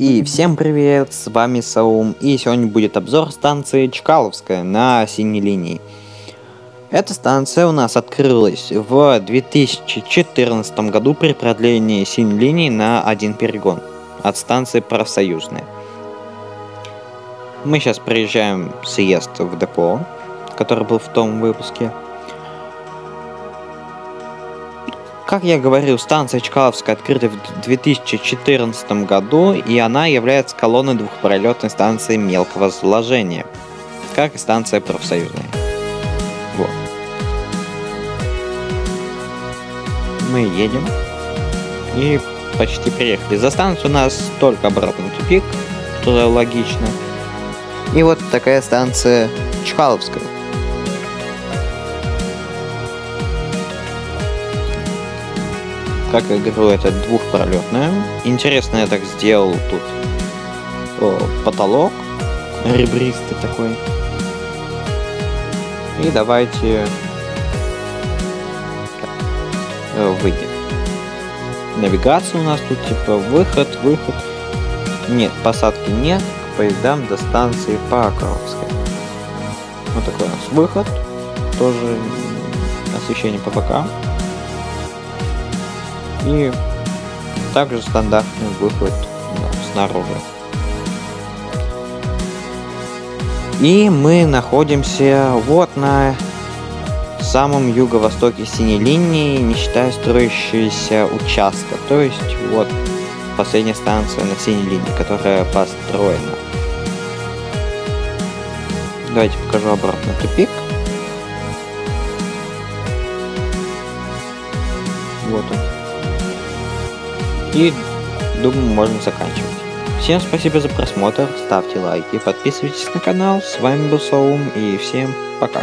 И всем привет, с вами Саум, и сегодня будет обзор станции Чкаловская на синей линии. Эта станция у нас открылась в 2014 году при продлении синей линии на один перегон от станции Профсоюзная. Мы сейчас приезжаем съезд в депо, который был в том выпуске. Как я говорил, станция Чкаловская открыта в 2014 году, и она является колонной двухпролетной станции мелкого заложения, как и станция профсоюзная. Вот. Мы едем и почти приехали. За станцию у нас только обратный тупик, что логично. И вот такая станция Чкаловская. Как я говорю, это двухпролетная. Интересно, я так сделал тут о, потолок ребристый такой. И давайте э, выйдем. Навигация у нас тут типа выход, выход. Нет, посадки нет. К поездам до станции Паковская. Вот такой у нас выход. Тоже освещение по бокам. И также стандартный выход снаружи. И мы находимся вот на самом юго-востоке синей линии, не считая строящегося участка. То есть вот последняя станция на синей линии, которая построена. Давайте покажу обратно тупик. Вот он. И думаю, можно заканчивать. Всем спасибо за просмотр, ставьте лайки, подписывайтесь на канал. С вами был Саум и всем пока.